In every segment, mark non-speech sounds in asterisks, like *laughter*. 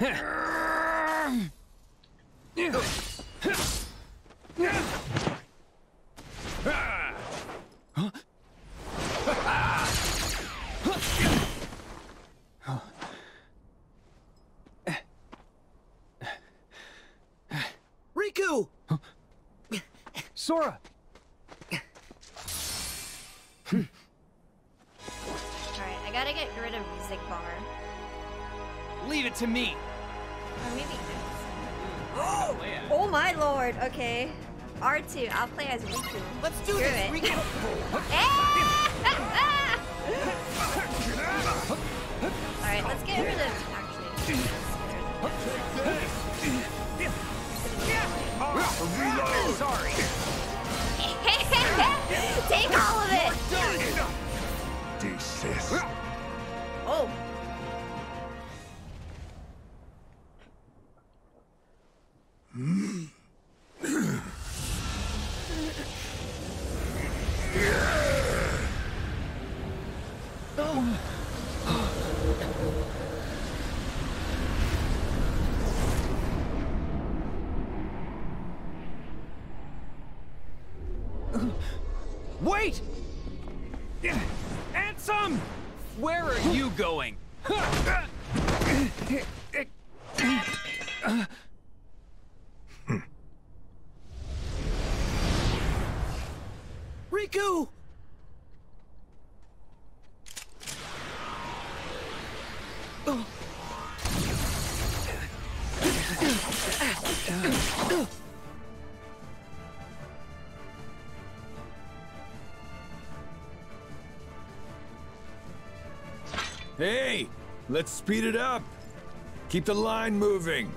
*laughs* Huh. Wait! Ansem! Where are you going? Riku! Let's speed it up. Keep the line moving.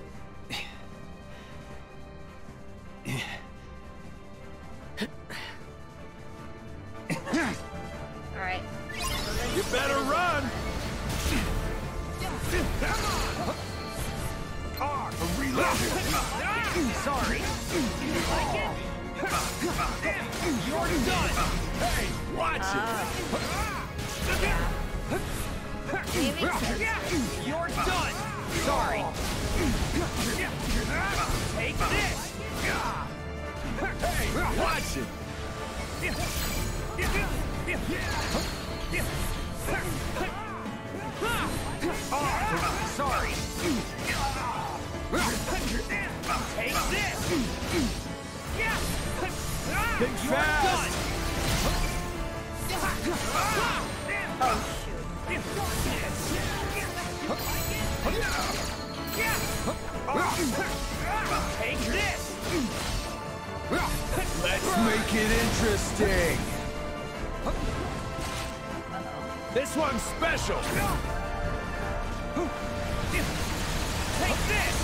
Think fast. Let's make it interesting. This one's special. Take this!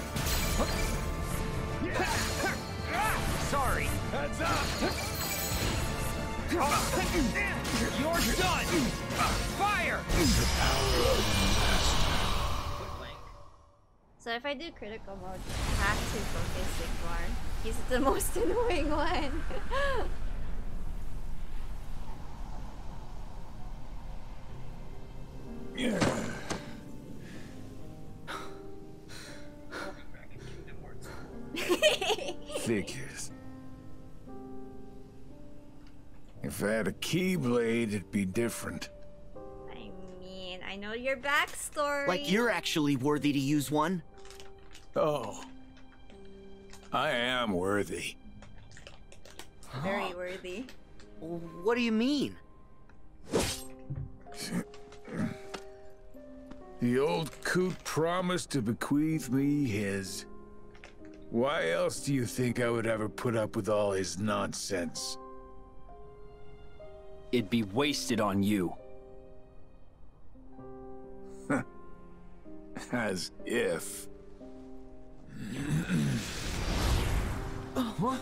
Sorry! Heads up. You're done! Fire! So if I do critical mode, I have to focus Xigbar. He's the most *laughs* annoying one. *laughs* If I had a keyblade, it'd be different. I mean, I know your backstory. Like you're actually worthy to use one. Oh. I am worthy. very worthy. What do you mean? The old coot promised to bequeath me his. Why else do you think I would ever put up with all his nonsense? It'd be wasted on you. *laughs* As if. And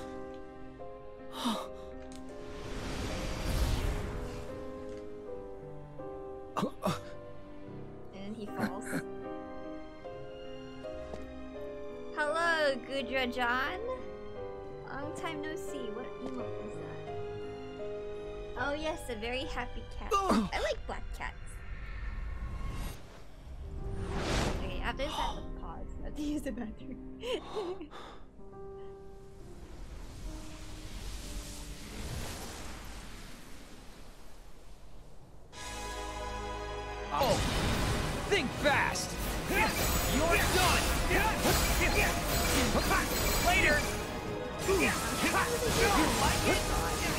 a very happy cat. I like black cats. Okay, after this I have to pause. I have to use the bathroom. Oh! Think fast! You're done! Later! You like it?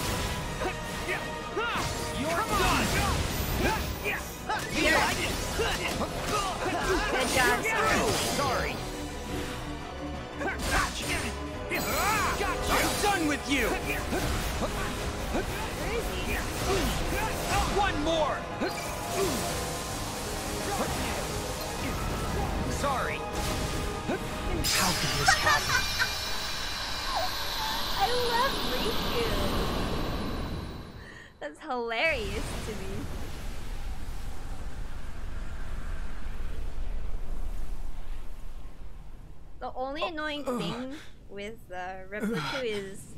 you. Where is he? One more. Sorry. How could this happen? *laughs* I love Riku. That's hilarious to me. The only annoying thing with uh, Replica is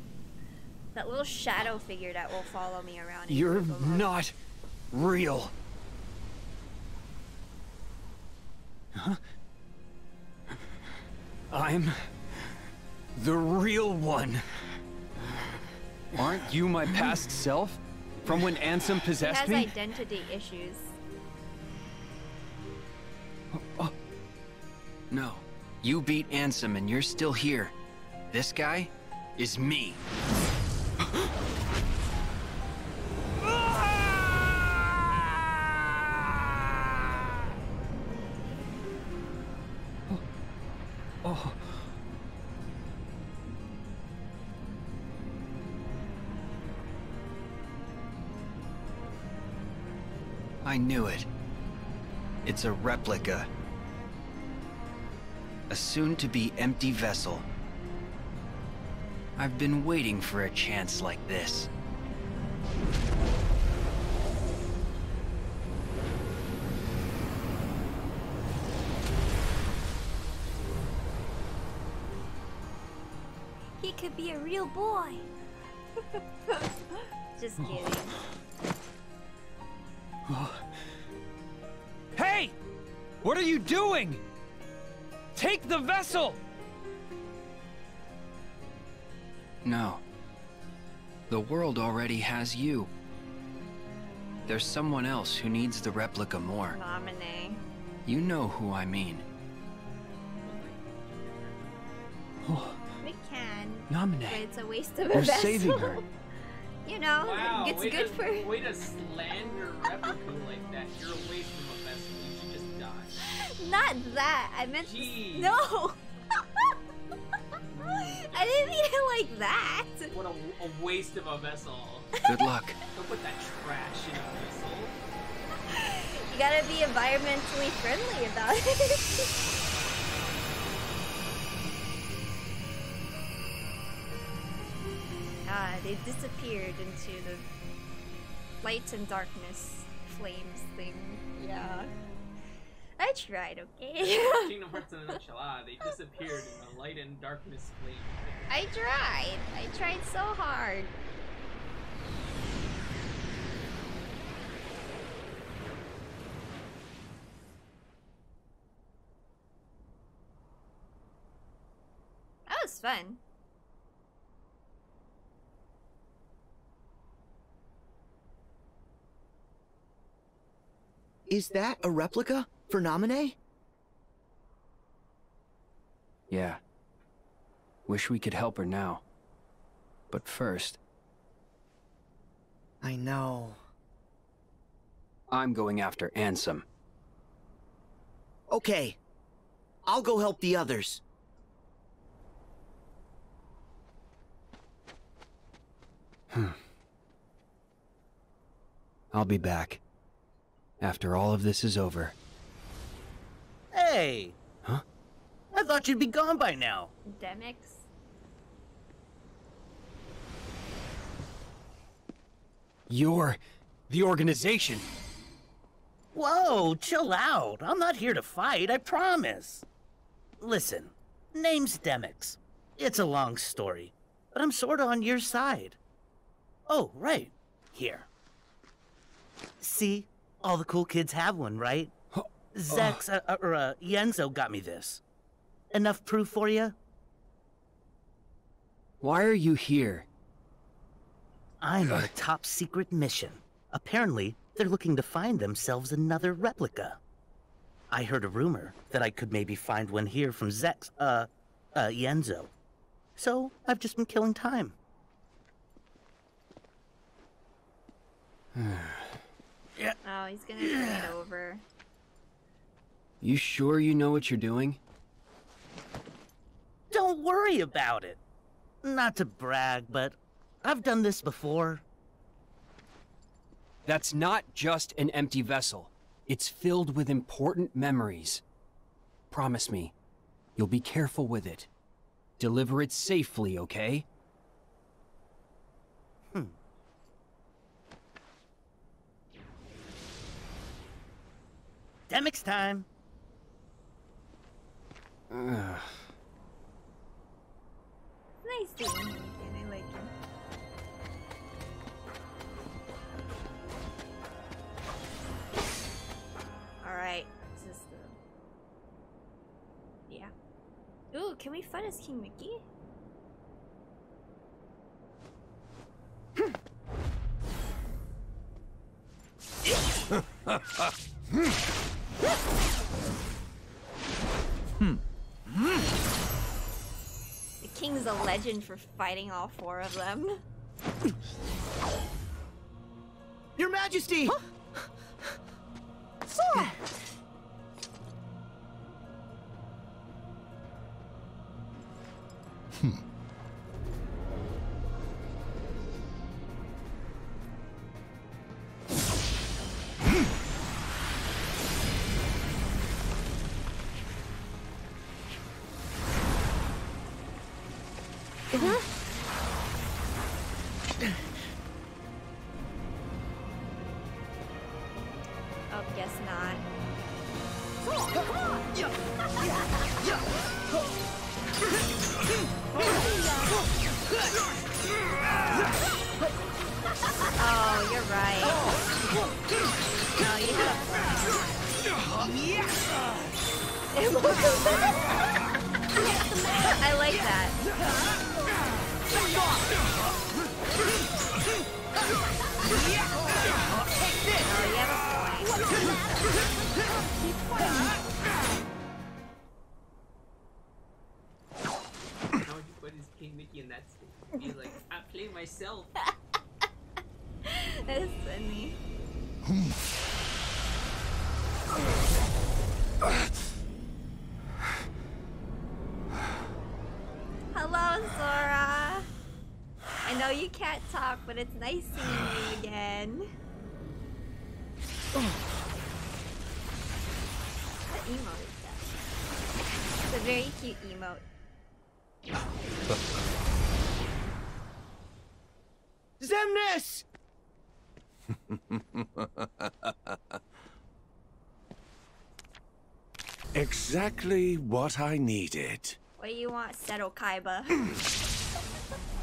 that little shadow figure that will follow me around. You're not real. Huh? I'm the real one. Aren't you my past *laughs* self? From when Ansem possessed me? He has identity issues. Oh, oh. No. You beat Ansem and you're still here. This guy is me. I knew it. It's a replica. A soon-to-be empty vessel. I've been waiting for a chance like this. He could be a real boy. *laughs* Just kidding. Hey! What are you doing? Take the vessel! No. The world already has you. There's someone else who needs the replica more. Naminé. You know who I mean. Oh. We can. Naminé. But it's a waste of a We're vessel. saving her. *laughs* You know, Wow, it's way good to, for. *laughs* way to slander Replica like that. You're away from a vessel. You should just die. *laughs* Not that. I meant. Jeez. No! I didn't mean it like that. What a, a waste of a vessel. Good luck. *laughs* Don't put that trash in a vessel. You gotta be environmentally friendly about it. *laughs* ah, they disappeared into the light and darkness flames thing. Yeah. I tried, okay? *laughs* Kingdom Hearts in a nutshell. Ah, they disappeared in the light and darkness flame. I tried. I tried so hard. That was fun. Is that a replica for Naminé? Yeah. Wish we could help her now. But first, I know. I'm going after Ansem. Okay. I'll go help the others. Hmm. I'll be back. After all of this is over. Hey! Huh? I thought you'd be gone by now. Demyx. You're... the organization. Whoa, chill out. I'm not here to fight, I promise. Listen, name's Demyx. It's a long story, but I'm sorta on your side. Oh, right. Here. See? All the cool kids have one, right? Zex, uh, uh, or uh, Ienzo got me this. Enough proof for you? Why are you here? I'm on a top secret mission. Apparently, they're looking to find themselves another replica. I heard a rumor that I could maybe find one here from Zex, uh, uh, Ienzo. So, I've just been killing time. yeah. *sighs* Oh, he's gonna turn it over. You sure you know what you're doing? Don't worry about it. Not to brag, but I've done this before. That's not just an empty vessel. It's filled with important memories. Promise me, you'll be careful with it. Deliver it safely, okay? Hmm. Demyx time. Ugh. Nice seeing him again. I like him. Alright, this is the. Yeah. Ooh, can we fight as King Mickey? The hmm. *laughs* hmm. King's a legend for fighting all four of them. Your Majesty! Oh, I know you can't talk, but it's nice seeing you *sighs* again. What emote is that? It's a very cute emote. Xemnas! *laughs* Exactly what I needed. What do you want, Seto Kaiba? *laughs*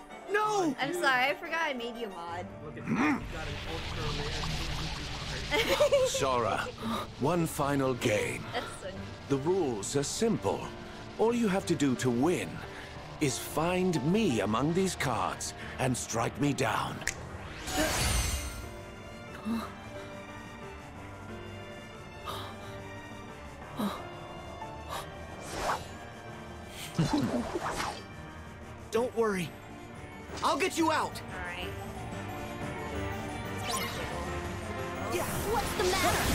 No! I'm sorry, I forgot I made you a mod. Look at that. You got an ultra rare. Sora, one final game. That's so neat. The rules are simple. All you have to do to win is find me among these cards and strike me down. Don't worry. I'll get you out. Alright. What's the matter?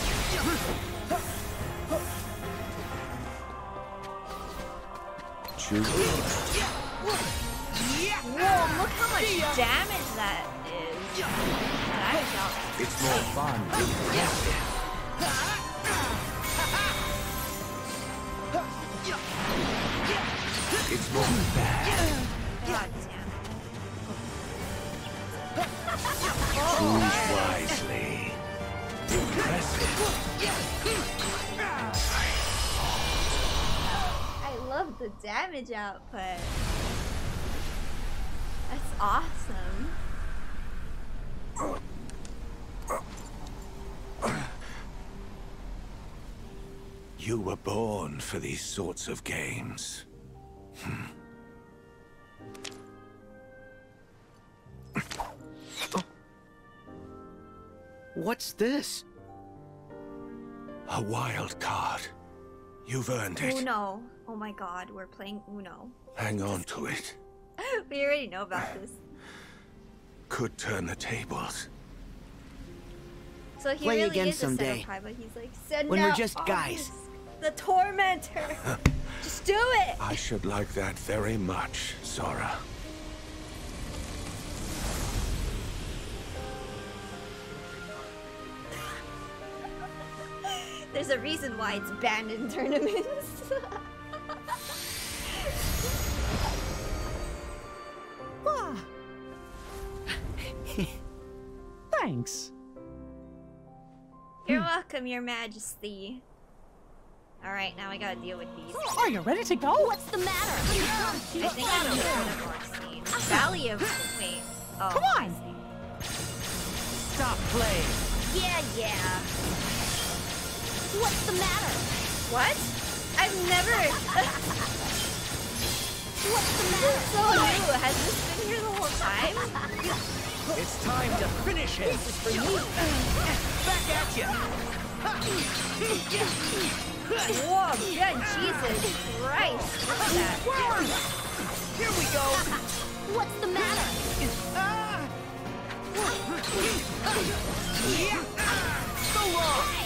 Choose. Whoa, look how much damage that is. That. It's more fun being. It's more bad. God damn. Choose wisely. Impressive. I love the damage output. That's awesome. You were born for these sorts of games. Hmm. What's this? A wild card. You've earned it. Uno. Oh my god, we're playing Uno. Hang on to it. *laughs* we already know about this. Could turn the tables. So he Play really again is someday. a Senpai, but he's like, send When we're just all guys." The tormentor. *laughs* just do it. I should like that very much, Sora. There's a reason why it's banned in *laughs* tournaments. *laughs* Thanks. You're welcome, Your Majesty. Alright, now I gotta deal with these. Oh, are you ready to go? What's the matter? I think I don't know the more scene. Valley of wait. Oh, Come I on. Stop playing. Yeah, yeah. What's the matter? What? I've never. *laughs* What's the matter? so new. Has this been here the whole time? *laughs* It's time to finish him. This is for you. Back at you. Whoa, good Jesus Christ! Look at that. Here we go. What's the matter? Ah. So long.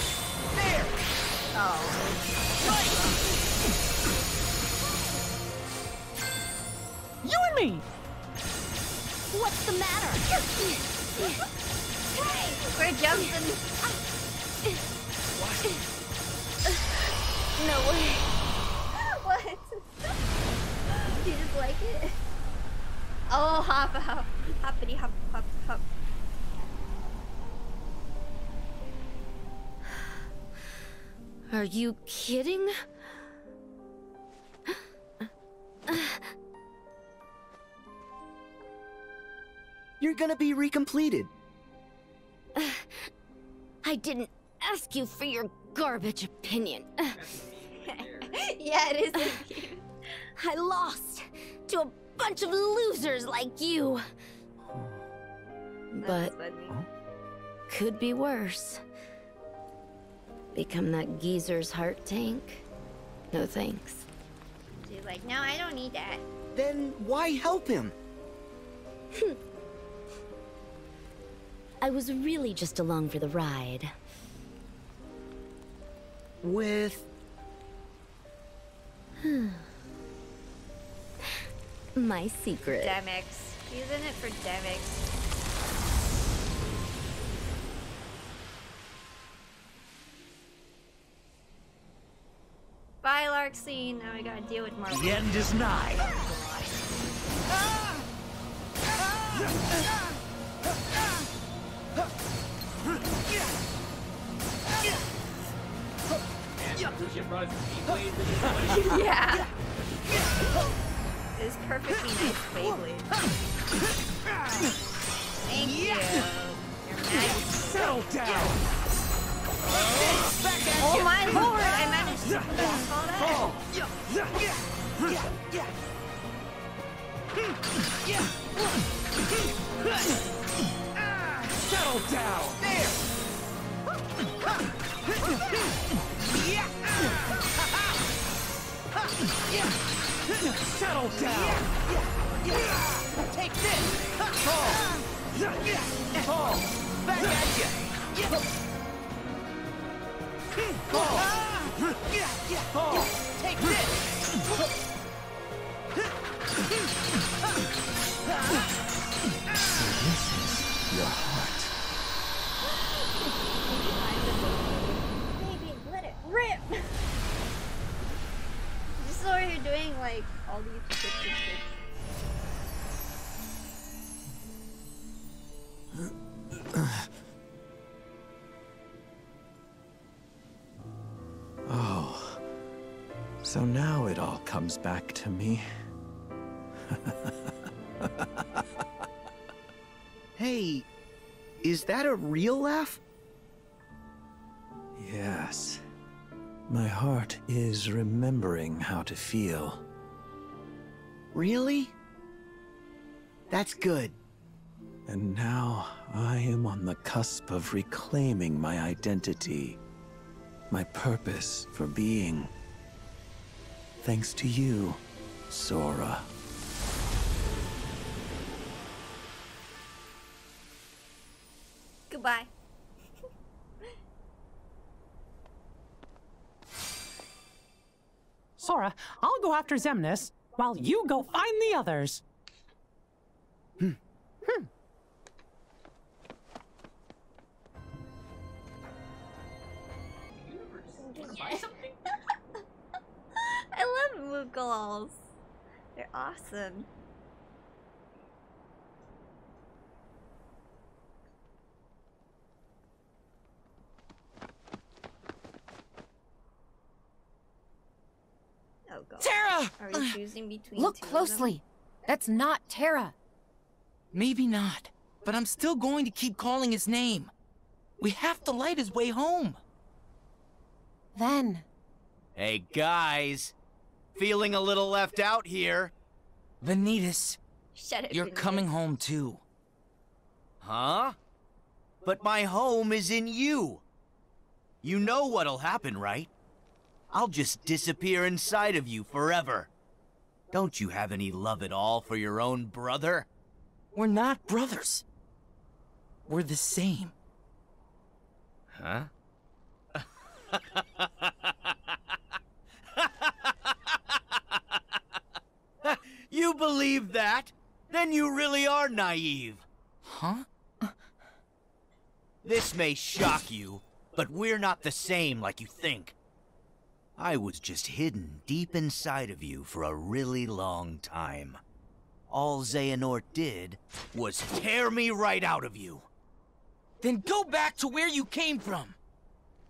You and me. What's the matter? We're jumping. No way. What? you just like it? Oh, hop, hop, hoppity, hop, hop, hop. Are you kidding? You're gonna be recompleted. I didn't ask you for your garbage opinion. *laughs* yeah, it is. I lost to a bunch of losers like you. That's But funny. could be worse. Become that geezer's heart tank? No thanks. She's like, no, I don't need that. Then why help him? *laughs* I was really just along for the ride. With... *sighs* My secret. Demyx. He's in it for Demyx. Bye, Larxene. Now we gotta deal with Marvel. The end is nigh. *laughs* yeah. This perfectly nice Beyblade. Thank you. Your. Settle down. Oh my lord! I managed to call that. Settle down. There. Settle down. Take this. Fall. Fall. Back at you. Take this. So now it all comes back to me. Hey, is that a real laugh? Yes. My heart is remembering how to feel. Really? That's good. And now I am on the cusp of reclaiming my identity, my purpose for being. Thanks to you, Sora. Goodbye. Sora, I'll go after Xemnas while you go find the others. Hmm. Hmm. I love Moogles. They're awesome. Oh god. Terra! Are we *sighs* choosing between Look two of them? closely. That's not Terra. Maybe not, but I'm still going to keep calling his name. We have to light his way home. Then. Hey, guys. Feeling a little left out here. Vanitas, Shut it. you're Vanitas. coming home too. Huh? But my home is in you. You know what'll happen, right? I'll just disappear inside of you forever. Don't you have any love at all for your own brother? We're not brothers. We're the same. Huh? *laughs* you believe that? Then you really are naive. Huh? This may shock you, but we're not the same like you think. I was just hidden deep inside of you for a really long time. All Xehanort did was tear me right out of you. Then go back to where you came from.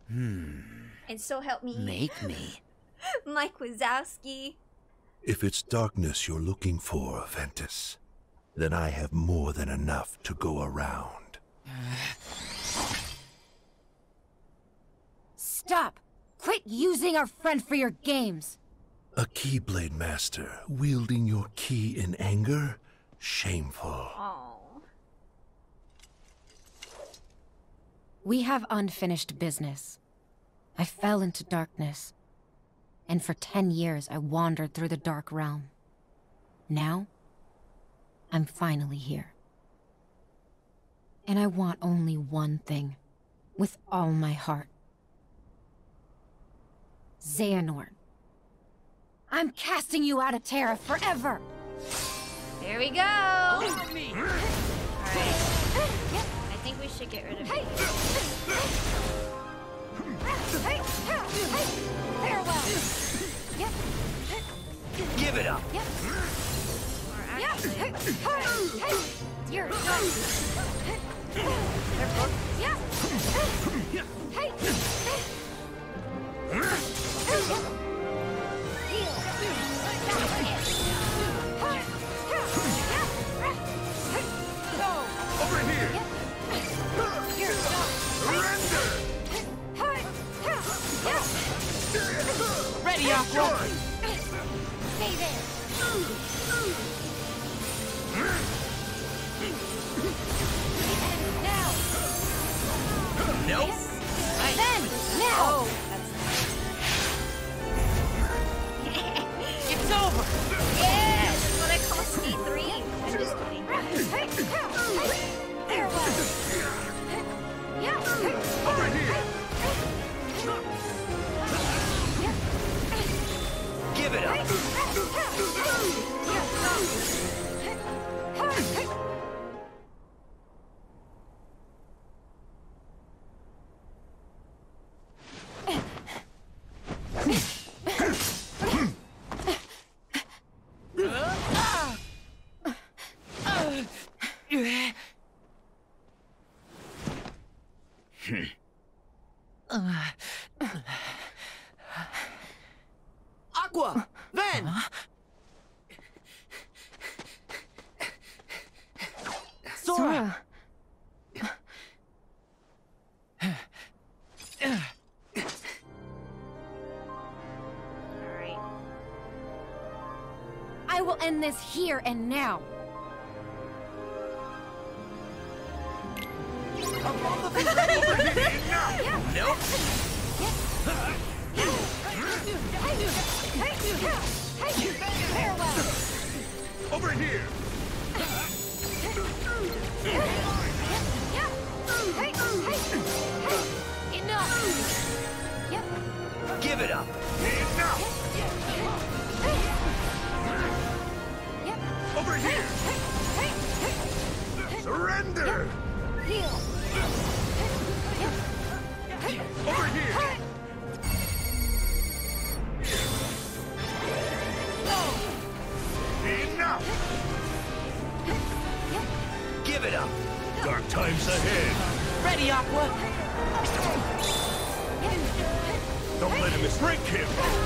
Hmm. And so help me. Make me. *laughs* Mike Wazowski. If it's darkness you're looking for, Ventus, then I have more than enough to go around. Stop! Quit using our friend for your games! A Keyblade Master wielding your key in anger? Shameful. We have unfinished business. I fell into darkness. And for ten years I wandered through the dark realm. Now, I'm finally here. And I want only one thing, with all my heart. Xehanort. I'm casting you out of Terra forever! There we go. Alright. I think we should get rid of it. Farewell. Yep. Give it up. Yep. Actually, done. they're both Yeah. Hey. I will end this here and now. Nope. Over here! Enough. Give it up. Enough! Over here! Surrender! Over here! Enough! Give it up. Dark times ahead! Ready, Aqua! Don't let him break him!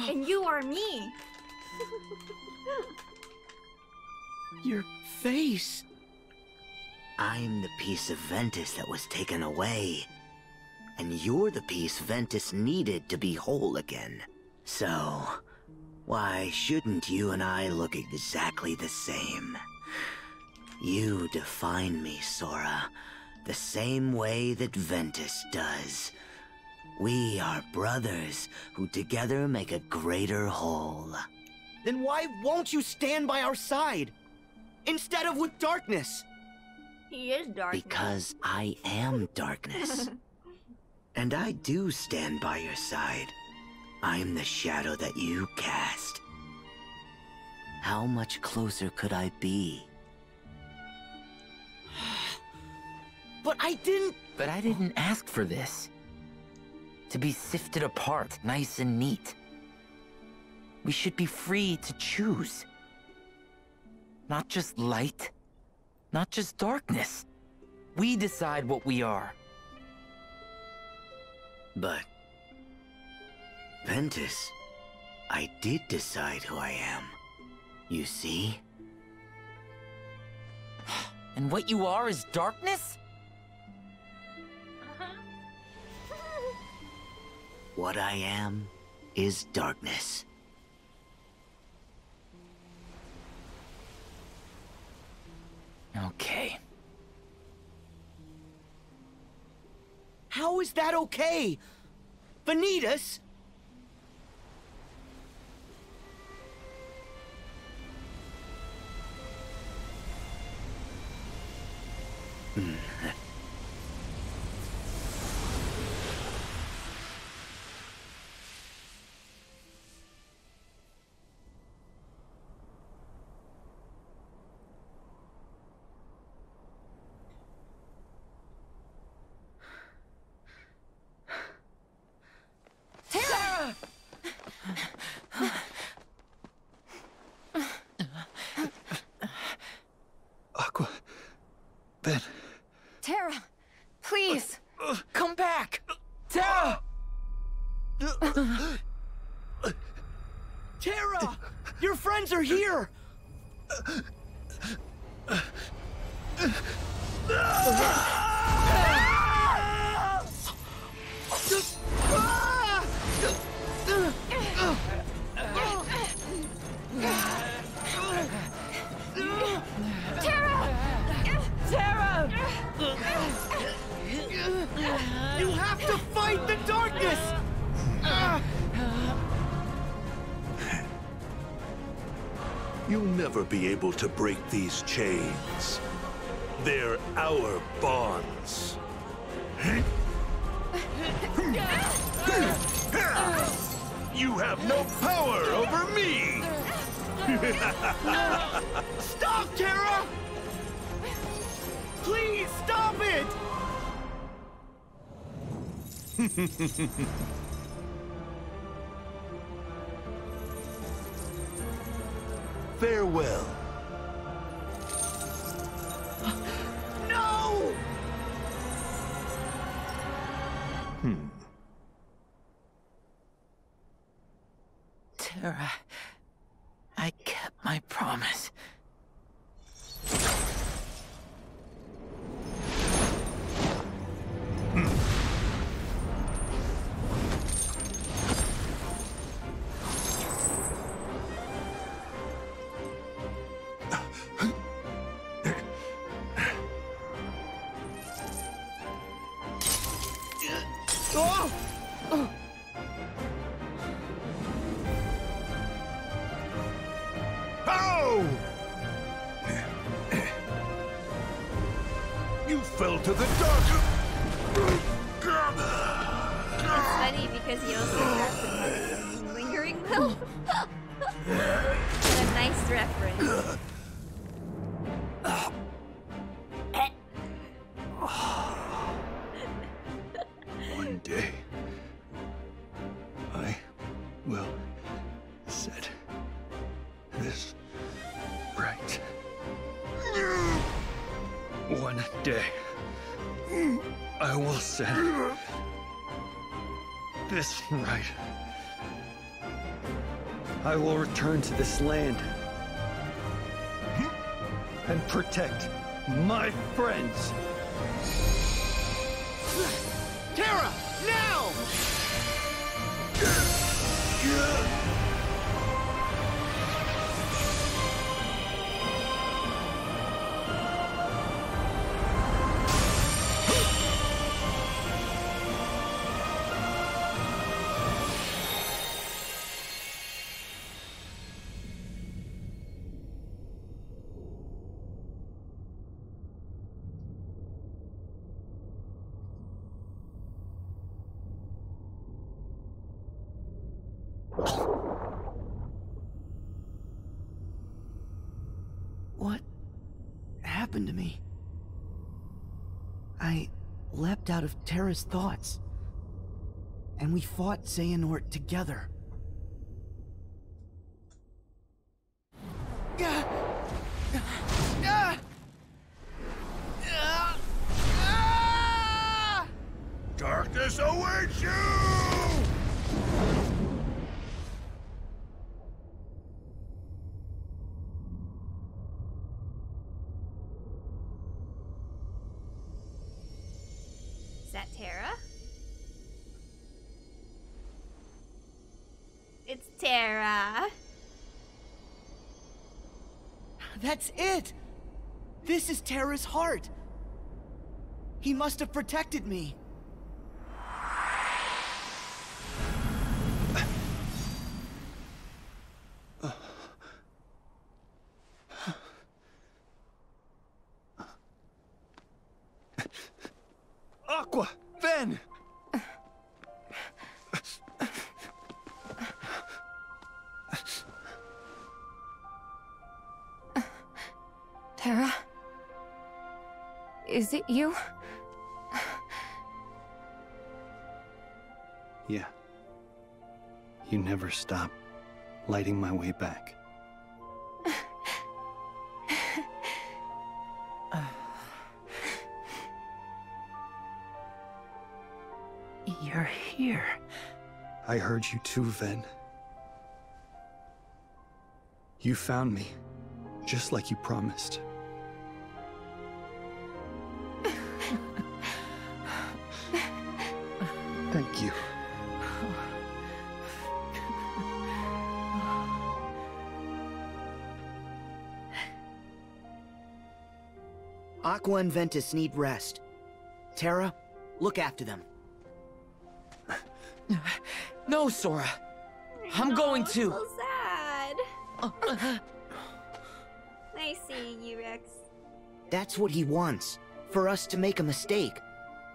*gasps* and you are me. *laughs* Your face. I'm the piece of Ventus that was taken away. And you're the piece Ventus needed to be whole again. So, why shouldn't you and I look exactly the same? You define me, Sora, the same way that Ventus does. We are brothers who together make a greater whole. Then why won't you stand by our side? Instead of with darkness? He is dark. Because I am darkness. *laughs* and I do stand by your side. I'm the shadow that you cast. How much closer could I be? But I didn't. But I didn't ask for this. To be sifted apart, nice and neat. We should be free to choose. Not just light, not just darkness. We decide what we are. But... Ventus, I did decide who I am. You see? And what you are is darkness? What I am is darkness. Okay. How is that okay? Vanitas? Are here! These chains. They're our bonds. You have no power over me! *laughs* Stop, Terra! Please stop it! *laughs* Farewell. Nice. One day, I will set this right. One day, I will set this right. I will return to this land and protect my friends. Terra, out of Terra's thoughts. And we fought Xehanort together. Darkness awaits you! That's it! This is Terra's heart! He must have protected me. Is it you? Yeah. You never stop lighting my way back. *sighs* You're here. I heard you too, Ven. You found me, just like you promised. Thank you. Aqua and Ventus need rest. Terra, look after them. No, Sora. I'm going to. So sad. nice seeing you, Rex. That's what he wants. For us to make a mistake.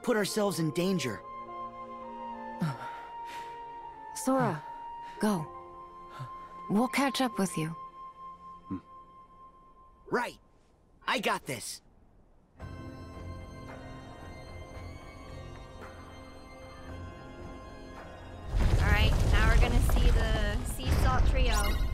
Put ourselves in danger. *sighs* Sora, go. We'll catch up with you. Right. I got this. Alright, now we're gonna see the Sea Salt Trio.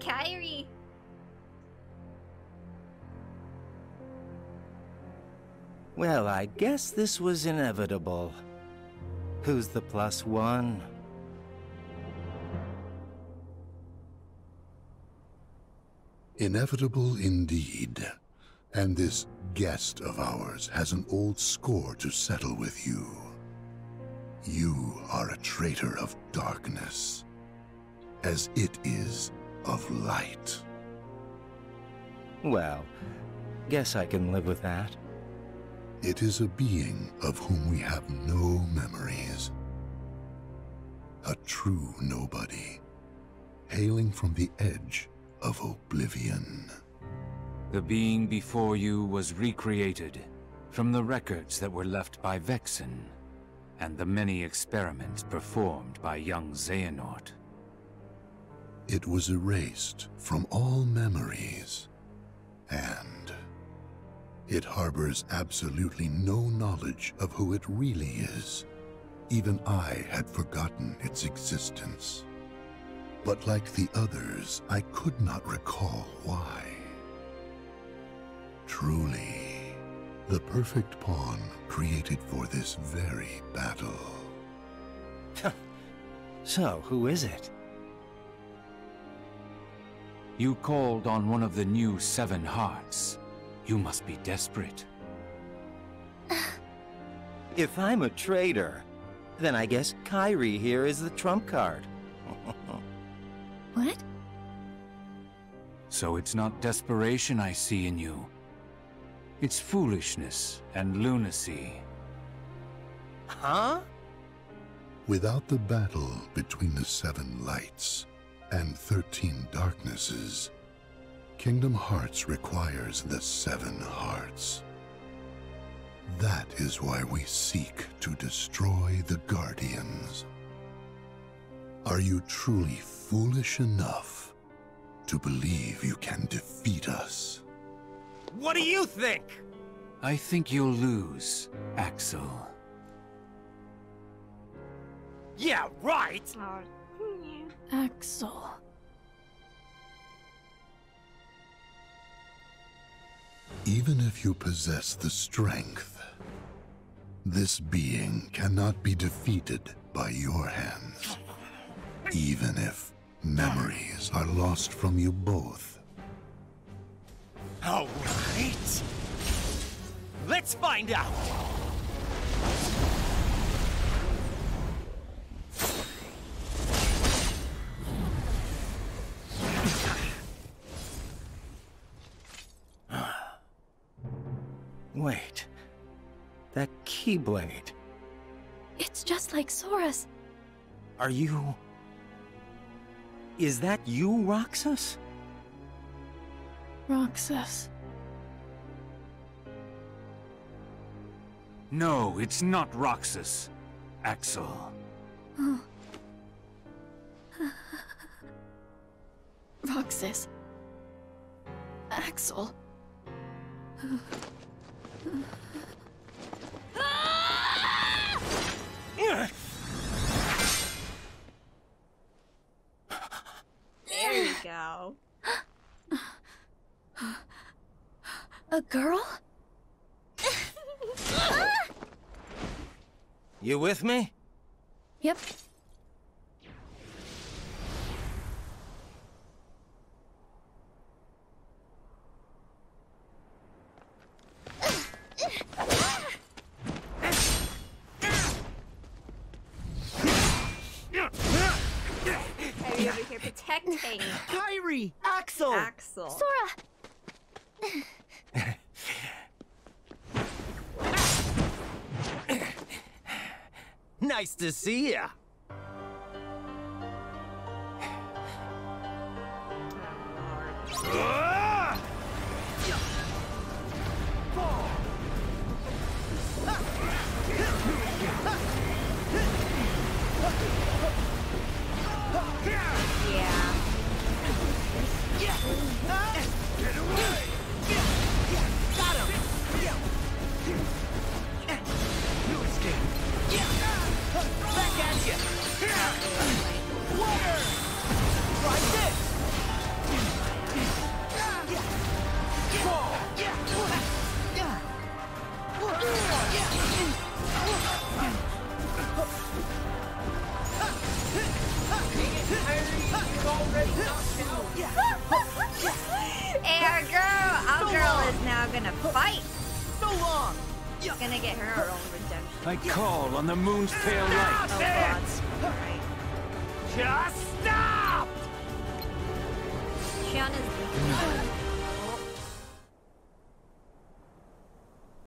Yeah, Kairi. Well, I guess this was inevitable. Who's the plus one? Inevitable indeed. And this guest of ours has an old score to settle with you. You are a traitor of darkness, as it is of light. Well, guess I can live with that. It is a being of whom we have no memories. A true nobody, hailing from the edge of oblivion. The being before you was recreated from the records that were left by Vexen and the many experiments performed by young Xehanort. It was erased from all memories, and it harbors absolutely no knowledge of who it really is. Even I had forgotten its existence. But like the others, I could not recall why. Truly, the perfect pawn created for this very battle. So, who is it? You called on one of the new Seven Hearts. You must be desperate. *sighs* If I'm a traitor, then I guess Kairi here is the trump card. *laughs* What? So it's not desperation I see in you. It's foolishness and lunacy. Huh? Without the battle between the Seven Lights and Thirteen Darknesses, Kingdom Hearts requires the Seven Hearts. That is why we seek to destroy the Guardians. Are you truly foolish enough to believe you can defeat us? What do you think? I think you'll lose, Axel. Yeah, right! Axel. Even if you possess the strength, this being cannot be defeated by your hands. Even if memories are lost from you both. All right. Let's find out. Keyblade. It's just like Sora's. Are you... Is that you, Roxas? Roxas. No, it's not Roxas. Axel. Oh. *laughs* Roxas. Axel. There you go. A girl? You with me? Yep. Kairi over here protecting *laughs* Kairi! Axel! Axel. Sora! *laughs* Nice to see ya. Oh, yeah. Air girl, our girl is now gonna fight. So long. Gonna get her own redemption. I call on the moon's pale light. Oh, just stop! Tiana's